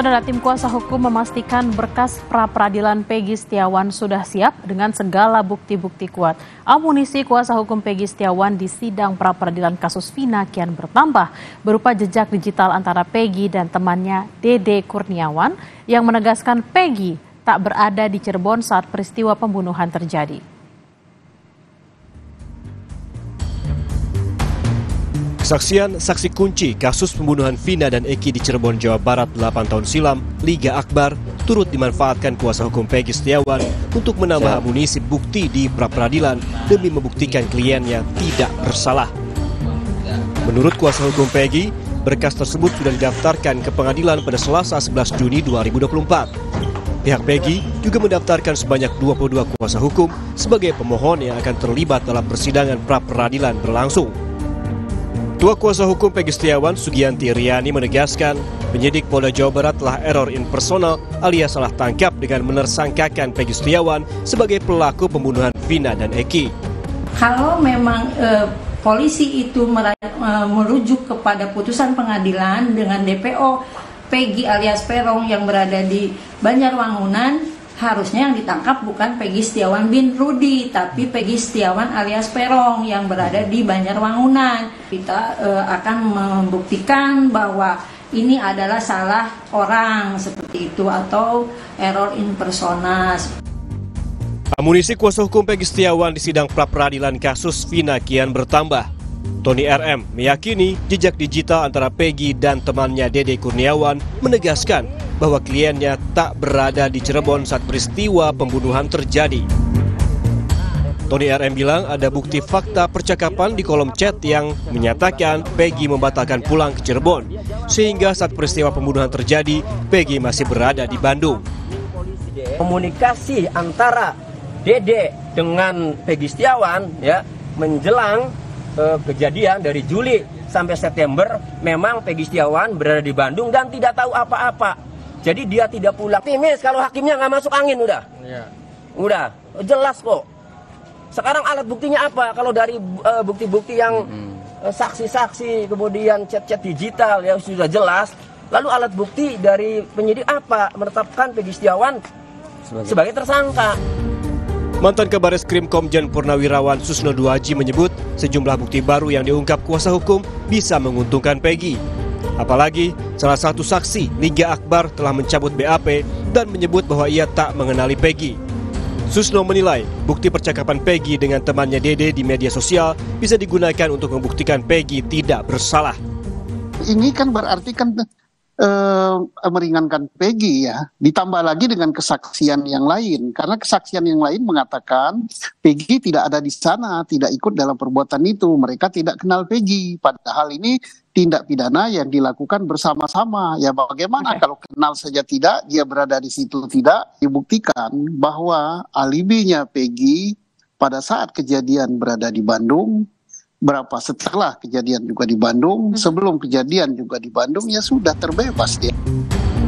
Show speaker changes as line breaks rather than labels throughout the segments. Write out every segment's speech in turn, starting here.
Saudara tim kuasa hukum memastikan berkas pra peradilan Pegi Setiawan sudah siap dengan segala bukti-bukti kuat. Amunisi kuasa hukum Pegi Setiawan di sidang pra peradilan kasus Vina kian bertambah berupa jejak digital antara Pegi dan temannya Dede Kurniawan yang menegaskan Pegi tak berada di Cirebon saat peristiwa pembunuhan terjadi.
Kesaksian saksi kunci kasus pembunuhan Vina dan Eki di Cirebon, Jawa Barat 8 tahun silam, Liga Akbar, turut dimanfaatkan kuasa hukum Peggy Setiawan untuk menambah amunisi bukti di pra-peradilan demi membuktikan kliennya tidak bersalah. Menurut kuasa hukum Peggy, berkas tersebut sudah didaftarkan ke pengadilan pada Selasa 11 Juni 2024. Pihak Peggy juga mendaftarkan sebanyak 22 kuasa hukum sebagai pemohon yang akan terlibat dalam persidangan pra-peradilan berlangsung. Ketua Kuasa Hukum Pegi Setiawan Sugianti Riani menegaskan penyidik Polda Jawa Barat telah error in personal alias salah tangkap dengan menersangkakan Pegi Setiawan sebagai pelaku pembunuhan Vina dan Eki.
Kalau memang e, polisi itu e, merujuk kepada putusan pengadilan dengan DPO Pegi alias Perong yang berada di Banjarwangunan harusnya yang ditangkap bukan Peggy Setiawan bin Rudi, tapi Peggy Setiawan alias Perong yang berada di Banjarwangunan. Kita uh, akan membuktikan bahwa ini adalah salah orang seperti itu atau error in personas.
Amunisi kuasa hukum Peggy Setiawan di sidang pra peradilan kasus Vina kian bertambah. Tony RM meyakini jejak digital antara Peggy dan temannya Dede Kurniawan menegaskan bahwa kliennya tak berada di Cirebon saat peristiwa pembunuhan terjadi. Tony RM bilang ada bukti fakta percakapan di kolom chat yang menyatakan Peggy membatalkan pulang ke Cirebon. Sehingga saat peristiwa pembunuhan terjadi, Peggy masih berada di Bandung.
Komunikasi antara Dede dengan Peggy Setiawan ya menjelang uh, kejadian dari Juli sampai September memang Peggy Setiawan berada di Bandung dan tidak tahu apa-apa. Jadi dia tidak pulang. Timis kalau hakimnya nggak masuk angin udah. Ya. Udah jelas kok. Sekarang alat buktinya apa? Kalau dari eh, bukti-bukti uh, yang eh, saksi-saksi, uh, kemudian chat-chat digital yang sudah jelas. Lalu alat bukti dari penyidik apa? Menetapkan Peggy Setiawan sebagai, sebagai tersangka.
Mantan Kabaris Krim Komjen Purnawirawan Susno Duaji menyebut sejumlah bukti baru yang diungkap kuasa hukum bisa menguntungkan Peggy. Apalagi salah satu saksi Liga Akbar telah mencabut BAP dan menyebut bahwa ia tak mengenali Peggy. Susno menilai bukti percakapan Peggy dengan temannya Dede di media sosial bisa digunakan untuk membuktikan Peggy tidak bersalah.
Ini kan berarti kan eh, meringankan Peggy ya. Ditambah lagi dengan kesaksian yang lain karena kesaksian yang lain mengatakan Peggy tidak ada di sana, tidak ikut dalam perbuatan itu. Mereka tidak kenal Peggy. Padahal ini tindak pidana yang dilakukan bersama-sama. Ya bagaimana okay. kalau kenal saja tidak, dia berada di situ tidak, dibuktikan bahwa alibinya Peggy pada saat kejadian berada di Bandung, berapa setelah kejadian juga di Bandung, hmm. sebelum kejadian juga di Bandung ya sudah terbebas dia.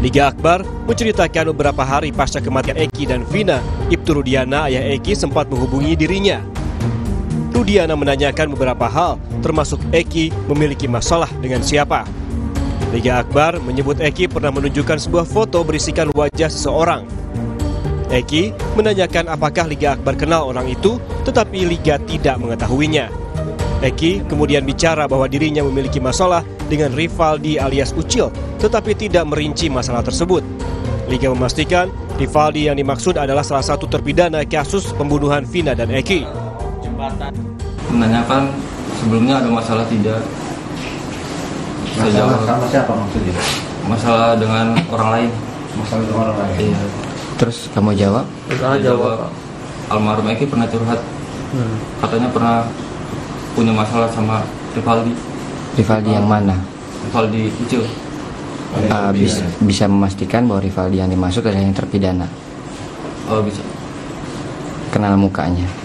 Liga Akbar menceritakan beberapa hari pasca kematian Eki dan Vina, Ibtu Rudiana ayah Eki sempat menghubungi dirinya. Rudiana menanyakan beberapa hal, termasuk Eki memiliki masalah dengan siapa. Liga Akbar menyebut Eki pernah menunjukkan sebuah foto berisikan wajah seseorang. Eki menanyakan apakah Liga Akbar kenal orang itu, tetapi Liga tidak mengetahuinya. Eki kemudian bicara bahwa dirinya memiliki masalah dengan Rivaldi alias Ucil, tetapi tidak merinci masalah tersebut. Liga memastikan Rivaldi yang dimaksud adalah salah satu terpidana kasus pembunuhan Vina dan Eki.
Menanyakan sebelumnya ada masalah tidak?
Masalah sama siapa maksudnya?
Masalah dengan orang lain.
Masalah dengan orang lain.
Iya.
Terus kamu jawab?
Saya jawab. Almarhum Eki pernah curhat. Hmm. Katanya pernah punya masalah sama Rivaldi.
Rivaldi yang mana?
Rivaldi kecil.
Uh, bisa, bisa memastikan bahwa Rivaldi yang dimaksud adalah yang terpidana.
Oh bisa.
Kenal mukanya.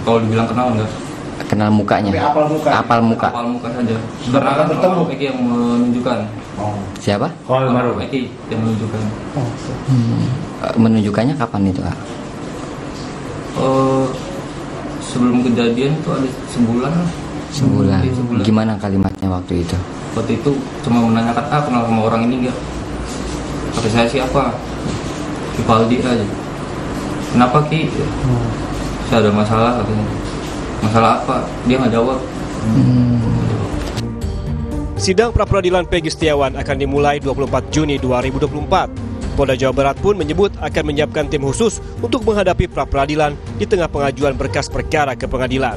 Kalau dibilang kenal enggak?
Kenal mukanya.
Tapi apal muka.
Apal muka.
Apal muka saja. Karena kan bertemu Eki yang menunjukkan.
Oh. Siapa?
Kalau baru Eki yang menunjukkan. Oh.
Hmm. Menunjukkannya kapan itu, Kak?
Uh, sebelum kejadian itu ada sebulan
sebulan. Hmm, sebulan. Gimana kalimatnya waktu itu?
Waktu itu cuma menanyakan ah kenal sama orang ini enggak? kata saya siapa Vivaldi aja kenapa Ki saya ada masalah katanya masalah apa dia nggak jawab
Sidang pra-peradilan Pegi Setiawan akan dimulai 24 Juni 2024. Polda Jawa Barat pun menyebut akan menyiapkan tim khusus untuk menghadapi pra-peradilan di tengah pengajuan berkas perkara ke pengadilan.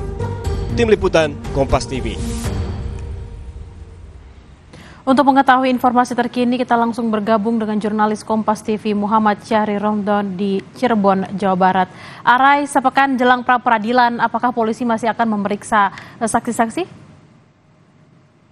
Tim Liputan Kompas TV.
Untuk mengetahui informasi terkini, kita langsung bergabung dengan jurnalis Kompas TV Muhammad Syahri Romdon di Cirebon, Jawa Barat. Arai, sepekan jelang pra-peradilan, apakah polisi masih akan memeriksa eh, saksi-saksi?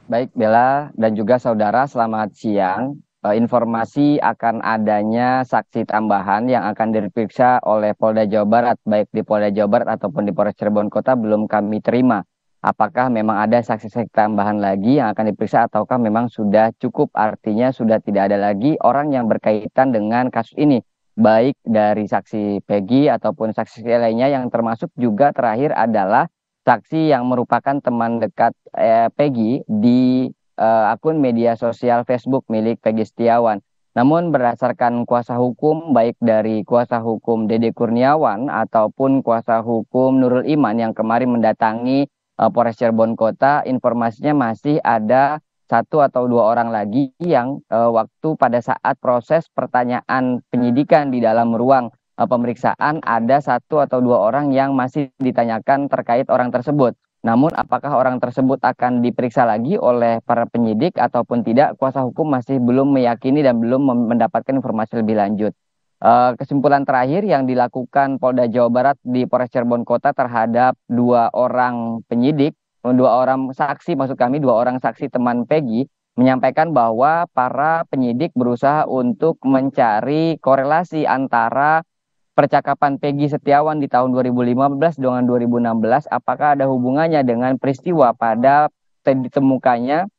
Baik Bella dan juga saudara selamat siang. Eh, informasi akan adanya saksi tambahan yang akan diperiksa oleh Polda Jawa Barat baik di Polda Jawa Barat ataupun di Polres Cirebon Kota belum kami terima. Apakah memang ada saksi-saksi tambahan lagi yang akan diperiksa ataukah memang sudah cukup artinya sudah tidak ada lagi orang yang berkaitan dengan kasus ini baik dari saksi Peggy ataupun saksi lainnya yang termasuk juga terakhir adalah saksi yang merupakan teman dekat eh, Peggy di eh, akun media sosial Facebook milik Peggy Setiawan. Namun berdasarkan kuasa hukum baik dari kuasa hukum Dede Kurniawan ataupun kuasa hukum Nurul Iman yang kemarin mendatangi uh, Polres Cirebon Kota, informasinya masih ada satu atau dua orang lagi yang uh, waktu pada saat proses pertanyaan penyidikan di dalam ruang uh, pemeriksaan ada satu atau dua orang yang masih ditanyakan terkait orang tersebut. Namun apakah orang tersebut akan diperiksa lagi oleh para penyidik ataupun tidak, kuasa hukum masih belum meyakini dan belum mendapatkan informasi lebih lanjut. Uh, kesimpulan terakhir yang dilakukan Polda Jawa Barat di Polres Cirebon Kota terhadap dua orang penyidik, dua orang saksi maksud kami, dua orang saksi teman Peggy, menyampaikan bahwa para penyidik berusaha untuk mencari korelasi antara percakapan Peggy Setiawan di tahun 2015 dengan 2016 apakah ada hubungannya dengan peristiwa pada ditemukannya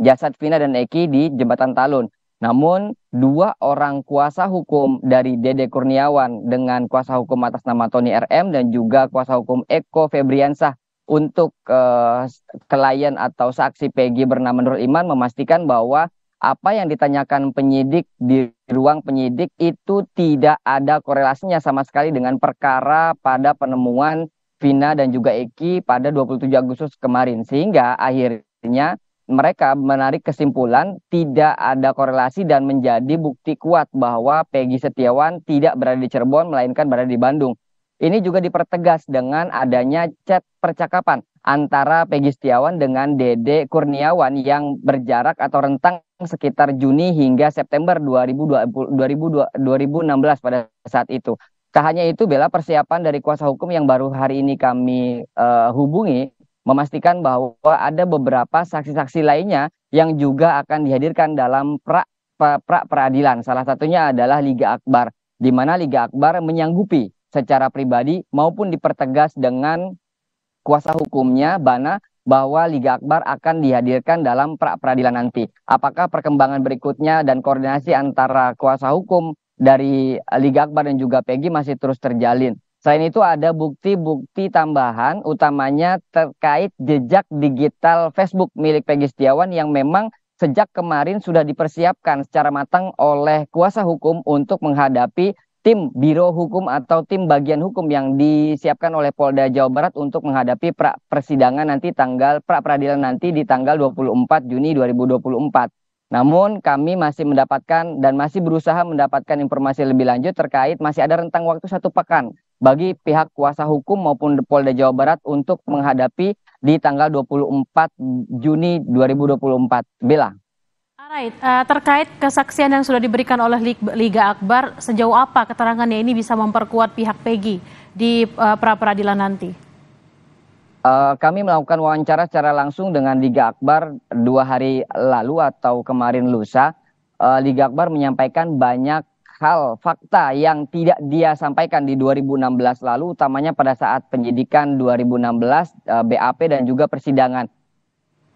jasad Vina dan Eki di Jembatan Talun. Namun dua orang kuasa hukum dari Dede Kurniawan dengan kuasa hukum atas nama Tony RM dan juga kuasa hukum Eko Febriansah untuk uh, klien atau saksi Peggy bernama Nurul Iman memastikan bahwa apa yang ditanyakan penyidik di ruang penyidik itu tidak ada korelasinya sama sekali dengan perkara pada penemuan Vina dan juga Eki pada 27 Agustus kemarin. Sehingga akhirnya mereka menarik kesimpulan tidak ada korelasi dan menjadi bukti kuat bahwa Peggy Setiawan tidak berada di Cirebon melainkan berada di Bandung. Ini juga dipertegas dengan adanya chat percakapan antara Peggy Setiawan dengan Dede Kurniawan yang berjarak atau rentang sekitar Juni hingga September 2020, 2016 pada saat itu. Tak hanya itu, Bella persiapan dari kuasa hukum yang baru hari ini kami uh, hubungi memastikan bahwa ada beberapa saksi-saksi lainnya yang juga akan dihadirkan dalam pra, pra, pra peradilan. Salah satunya adalah Liga Akbar, di mana Liga Akbar menyanggupi secara pribadi maupun dipertegas dengan kuasa hukumnya Bana bahwa Liga Akbar akan dihadirkan dalam pra peradilan nanti. Apakah perkembangan berikutnya dan koordinasi antara kuasa hukum dari Liga Akbar dan juga Peggy masih terus terjalin. Selain itu ada bukti-bukti tambahan utamanya terkait jejak digital Facebook milik Peggy Setiawan yang memang sejak kemarin sudah dipersiapkan secara matang oleh kuasa hukum untuk menghadapi tim Biro Hukum atau tim bagian hukum yang disiapkan oleh Polda Jawa Barat untuk menghadapi pra persidangan nanti tanggal pra peradilan nanti di tanggal 24 Juni 2024. Namun kami masih mendapatkan dan masih berusaha mendapatkan informasi lebih lanjut terkait masih ada rentang waktu satu pekan bagi pihak kuasa hukum maupun Polda Jawa Barat untuk menghadapi di tanggal 24 Juni 2024. Bella.
Right. Uh, terkait kesaksian yang sudah diberikan oleh Liga Akbar, sejauh apa keterangannya ini bisa memperkuat pihak Peggy di uh, pra peradilan nanti?
Uh, kami melakukan wawancara secara langsung dengan Liga Akbar dua hari lalu atau kemarin lusa. Uh, Liga Akbar menyampaikan banyak hal fakta yang tidak dia sampaikan di 2016 lalu, utamanya pada saat penyidikan 2016 uh, BAP dan juga persidangan.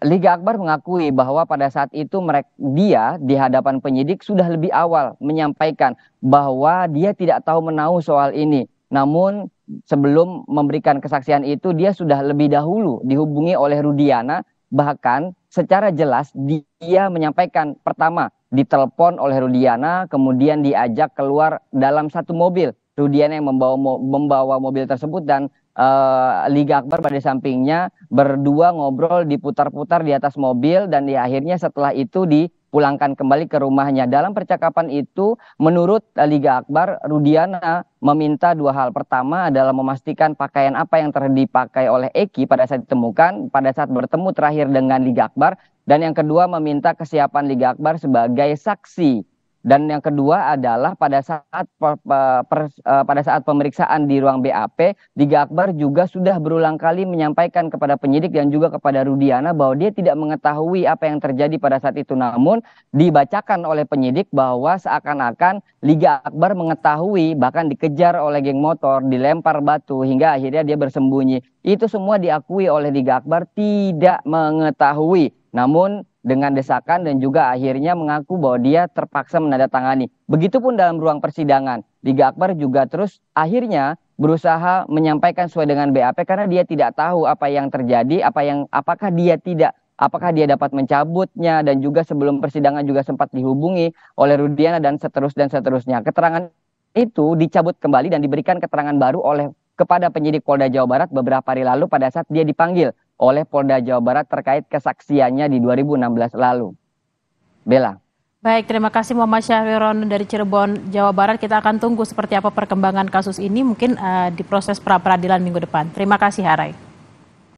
Liga Akbar mengakui bahwa pada saat itu mereka dia di hadapan penyidik sudah lebih awal menyampaikan bahwa dia tidak tahu menahu soal ini. Namun sebelum memberikan kesaksian itu dia sudah lebih dahulu dihubungi oleh Rudiana bahkan secara jelas dia menyampaikan pertama ditelepon oleh Rudiana, kemudian diajak keluar dalam satu mobil. Rudiana yang membawa membawa mobil tersebut dan uh, Liga Akbar pada sampingnya berdua ngobrol diputar-putar di atas mobil dan di akhirnya setelah itu dipulangkan kembali ke rumahnya. Dalam percakapan itu menurut Liga Akbar Rudiana meminta dua hal. Pertama adalah memastikan pakaian apa yang dipakai oleh Eki pada saat ditemukan pada saat bertemu terakhir dengan Liga Akbar dan yang kedua meminta kesiapan Liga Akbar sebagai saksi. Dan yang kedua adalah pada saat per, per, eh, pada saat pemeriksaan di ruang BAP, Liga Akbar juga sudah berulang kali menyampaikan kepada penyidik dan juga kepada Rudiana bahwa dia tidak mengetahui apa yang terjadi pada saat itu. Namun dibacakan oleh penyidik bahwa seakan-akan Liga Akbar mengetahui bahkan dikejar oleh geng motor, dilempar batu hingga akhirnya dia bersembunyi. Itu semua diakui oleh Liga Akbar tidak mengetahui. Namun dengan desakan dan juga akhirnya mengaku bahwa dia terpaksa menandatangani. Begitupun dalam ruang persidangan, Liga Akbar juga terus akhirnya berusaha menyampaikan sesuai dengan BAP karena dia tidak tahu apa yang terjadi, apa yang apakah dia tidak apakah dia dapat mencabutnya dan juga sebelum persidangan juga sempat dihubungi oleh Rudiana dan seterusnya dan seterusnya. Keterangan itu dicabut kembali dan diberikan keterangan baru oleh kepada penyidik Polda Jawa Barat beberapa hari lalu pada saat dia dipanggil oleh Polda Jawa Barat terkait kesaksiannya di 2016 lalu. Bella.
Baik, terima kasih Muhammad Syahriron dari Cirebon, Jawa Barat. Kita akan tunggu seperti apa perkembangan kasus ini mungkin uh, di proses pra peradilan minggu depan. Terima kasih Harai.